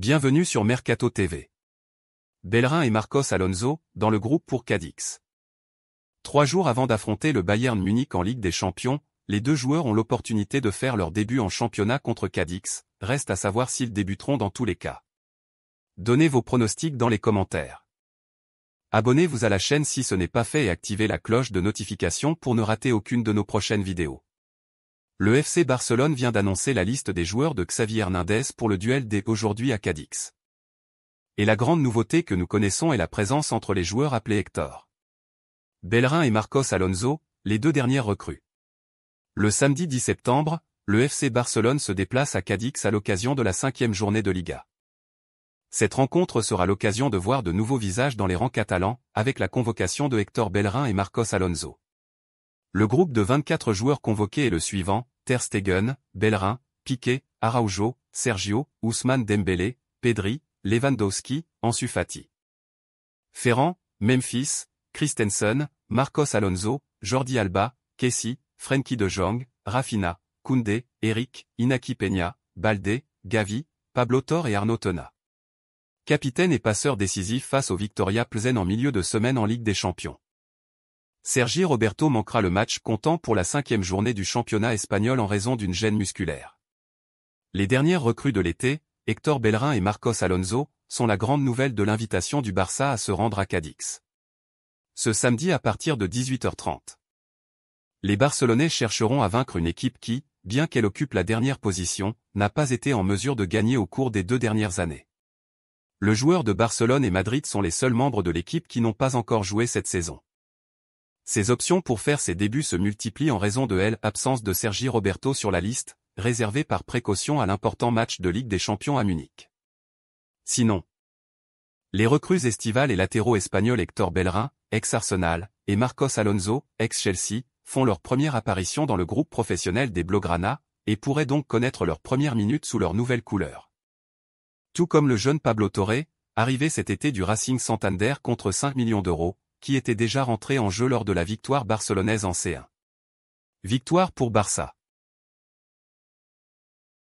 Bienvenue sur Mercato TV. Bellerin et Marcos Alonso, dans le groupe pour Cadix. Trois jours avant d'affronter le Bayern Munich en Ligue des Champions, les deux joueurs ont l'opportunité de faire leur début en championnat contre Cadix, reste à savoir s'ils débuteront dans tous les cas. Donnez vos pronostics dans les commentaires. Abonnez-vous à la chaîne si ce n'est pas fait et activez la cloche de notification pour ne rater aucune de nos prochaines vidéos. Le FC Barcelone vient d'annoncer la liste des joueurs de Xavier Hernandez pour le duel des aujourd'hui à Cadix. Et la grande nouveauté que nous connaissons est la présence entre les joueurs appelés Hector. Bellerin et Marcos Alonso, les deux dernières recrues. Le samedi 10 septembre, le FC Barcelone se déplace à Cadix à l'occasion de la cinquième journée de Liga. Cette rencontre sera l'occasion de voir de nouveaux visages dans les rangs catalans, avec la convocation de Hector Bellerin et Marcos Alonso. Le groupe de 24 joueurs convoqués est le suivant, Ter Stegen, Bellerin, Piqué, Araujo, Sergio, Ousmane Dembélé, Pedri, Lewandowski, Ansu Fati. Ferrand, Memphis, Christensen, Marcos Alonso, Jordi Alba, Kessi, Frenkie de Jong, Rafina, Koundé, Eric, Inaki Peña, Balde, Gavi, Pablo Tor et Arnaud Tona. Capitaine et passeur décisif face au Victoria Plzen en milieu de semaine en Ligue des Champions. Sergi Roberto manquera le match comptant pour la cinquième journée du championnat espagnol en raison d'une gêne musculaire. Les dernières recrues de l'été, Hector Bellerin et Marcos Alonso, sont la grande nouvelle de l'invitation du Barça à se rendre à Cadix. Ce samedi à partir de 18h30. Les Barcelonais chercheront à vaincre une équipe qui, bien qu'elle occupe la dernière position, n'a pas été en mesure de gagner au cours des deux dernières années. Le joueur de Barcelone et Madrid sont les seuls membres de l'équipe qui n'ont pas encore joué cette saison. Ses options pour faire ses débuts se multiplient en raison de l'absence de Sergi Roberto sur la liste, réservée par précaution à l'important match de Ligue des Champions à Munich. Sinon, les recrues estivales et latéraux espagnols Hector Bellerin, ex-Arsenal, et Marcos Alonso, ex-Chelsea, font leur première apparition dans le groupe professionnel des Blaugrana, et pourraient donc connaître leur première minute sous leur nouvelle couleur. Tout comme le jeune Pablo Torre, arrivé cet été du Racing Santander contre 5 millions d'euros, qui était déjà rentré en jeu lors de la victoire barcelonaise en C1. Victoire pour Barça.